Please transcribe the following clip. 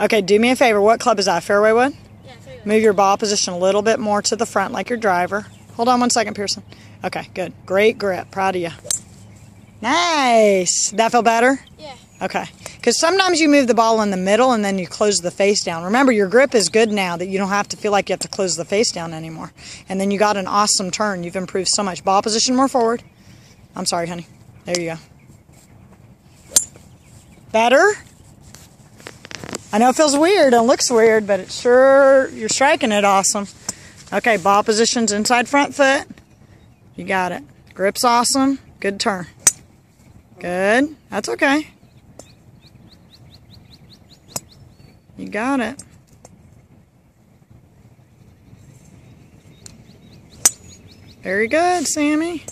Okay, do me a favor. What club is that? Fairway wood? Yeah, fairway. Move your ball position a little bit more to the front like your driver. Hold on one second, Pearson. Okay, good. Great grip. Proud of you. Nice. That feel better? Yeah. Okay. Because sometimes you move the ball in the middle and then you close the face down. Remember, your grip is good now that you don't have to feel like you have to close the face down anymore. And then you got an awesome turn. You've improved so much. Ball position more forward. I'm sorry, honey. There you go. Better? I know it feels weird and looks weird, but it's sure, you're striking it awesome. Okay, ball position's inside front foot. You got it. Grip's awesome. Good turn. Good. That's okay. You got it. Very good, Sammy.